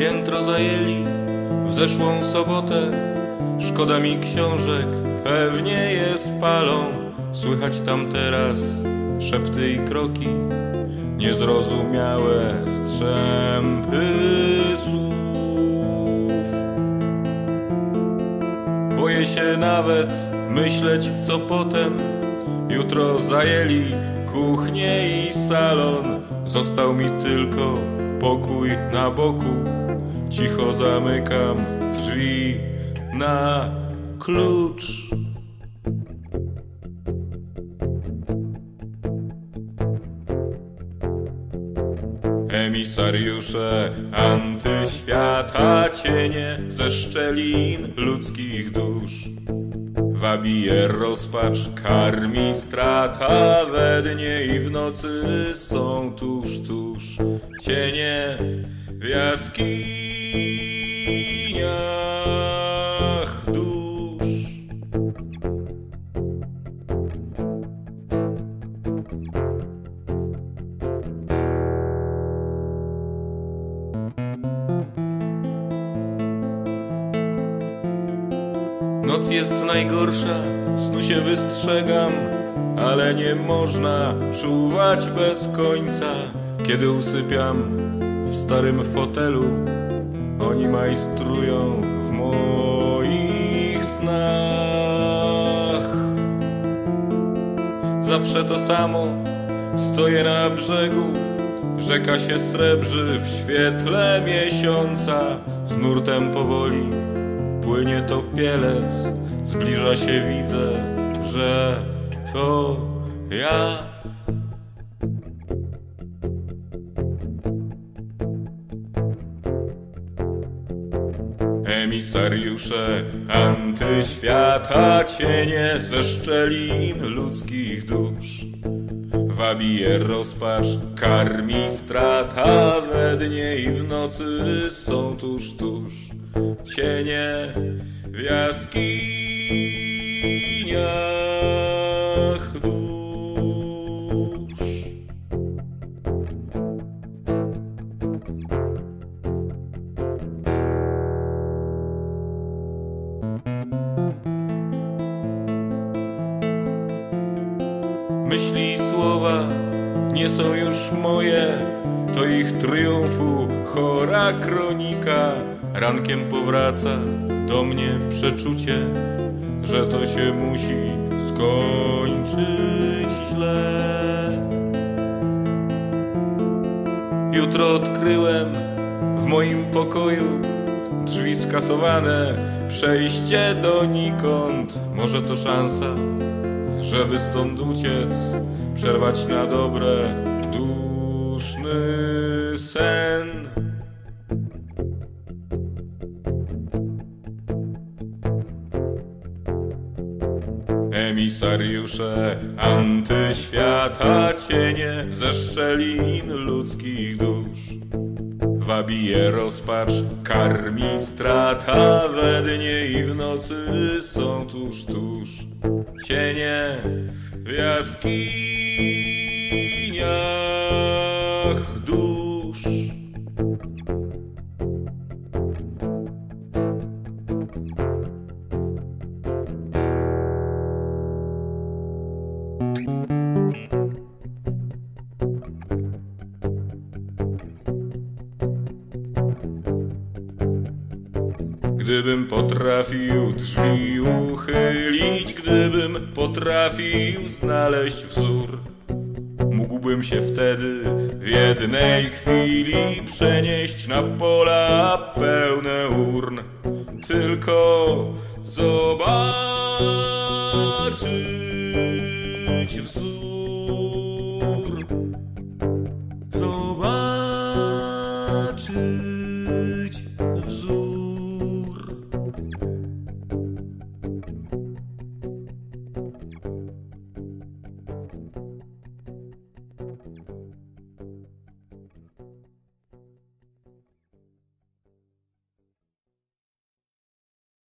piętro zajęli w zeszłą sobotę. Szkoda mi książek, pewnie je spalą. Słychać tam teraz szepty i kroki, niezrozumiałe strzępy słów. Boję się nawet myśleć, co potem. Jutro zajęli kuchnię i salon. Został mi tylko pokój na boku. Cicho zamykam drzwi na klucz. Emisariusze antyświata, cienie ze szczelin ludzkich dusz. Wabi je rozpacz, karmi strata, we dnie i w nocy są tuż, tuż. Cienie w jaskiniach dusz. Noc jest najgorsza, snu się wystrzegam, ale nie można czuwać bez końca. Kiedy usypiam w starym fotelu, oni majstrują w moich snach. Zawsze to samo, stoję na brzegu, rzeka się srebrzy w świetle miesiąca, z nurtem powoli płynie to pielec, zbliża się, widzę, że to ja. Emisariusze antyświata, cienie ze szczelin ludzkich dusz. Wabi je rozpacz, karmi strata, we dnie i w nocy są tuż, tuż. Cienie w jaskiniach Myśli i słowa nie są już moje, to ich triumfu chora kronika. Rankiem powraca do mnie przeczucie, że to się musi skończyć źle. Jutro odkryłem w moim pokoju drzwi skasowane, przejście donikąd. Może to szansa, żeby stąd uciec, przerwać na dobre duszny sen. Emisariusze antyświata, cienie ze szczelin ludzkich dusz. Wabi je rozpacz, karmi strata, we dnie i w nocy są tuż, tuż. Cienie w jaskiniach Gdybym potrafił drzwi uchylić, gdybym potrafił znaleźć wzór, mógłbym się wtedy w jednej chwili przenieść na pola pełne urn. Tylko zobaczyć wzór. Zobaczyć wzór.